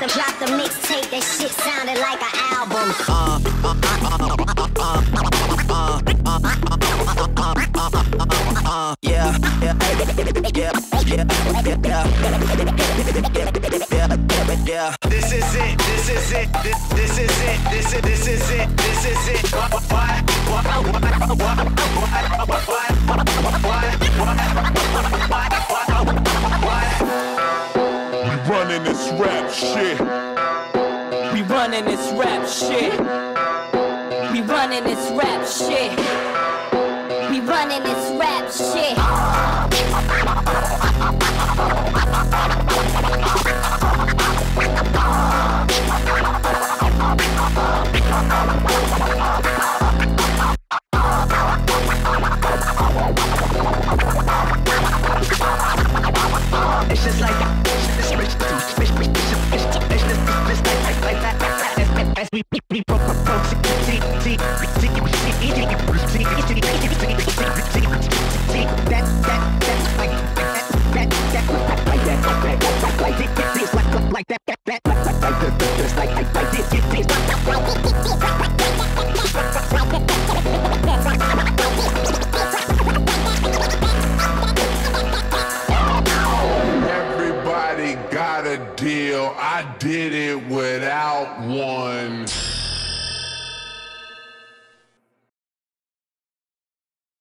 the drop the mixtape. That shit sounded like an album. This is it. This is it. This, this is it. This is this is it. This is it. Running this rap shit. We running this rap shit. We running this rap shit. We running this rap shit. Like that that that got a deal. I did it without one.